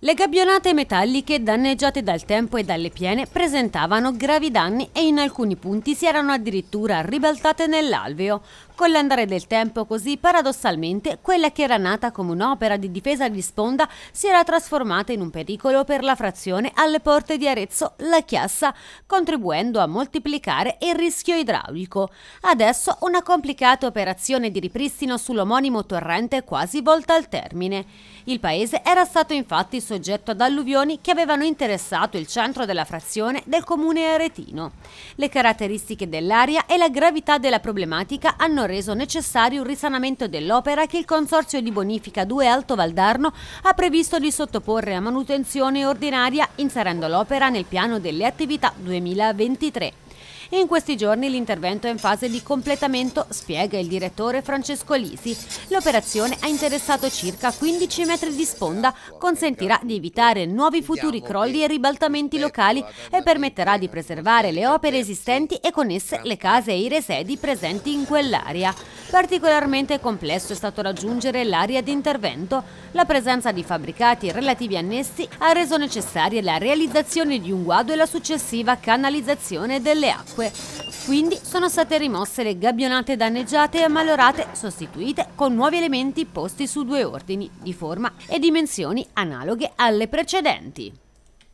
Le gabbionate metalliche danneggiate dal tempo e dalle piene presentavano gravi danni e in alcuni punti si erano addirittura ribaltate nell'alveo. Con l'andare del tempo così, paradossalmente, quella che era nata come un'opera di difesa di sponda si era trasformata in un pericolo per la frazione alle porte di Arezzo, la Chiassa, contribuendo a moltiplicare il rischio idraulico. Adesso una complicata operazione di ripristino sull'omonimo torrente quasi volta al termine. Il paese era stato infatti soggetto ad alluvioni che avevano interessato il centro della frazione del comune aretino. Le caratteristiche dell'aria e la gravità della problematica hanno reso necessario un risanamento dell'opera che il Consorzio di Bonifica 2 Alto Valdarno ha previsto di sottoporre a manutenzione ordinaria inserendo l'opera nel piano delle attività 2023. In questi giorni l'intervento è in fase di completamento, spiega il direttore Francesco Lisi. L'operazione ha interessato circa 15 metri di sponda, consentirà di evitare nuovi futuri crolli e ribaltamenti locali e permetterà di preservare le opere esistenti e con esse le case e i resedi presenti in quell'area. Particolarmente complesso è stato raggiungere l'area di intervento. La presenza di fabbricati relativi annessi ha reso necessaria la realizzazione di un guado e la successiva canalizzazione delle acque. Quindi sono state rimosse le gabbionate danneggiate e ammalorate, sostituite con nuovi elementi posti su due ordini, di forma e dimensioni analoghe alle precedenti.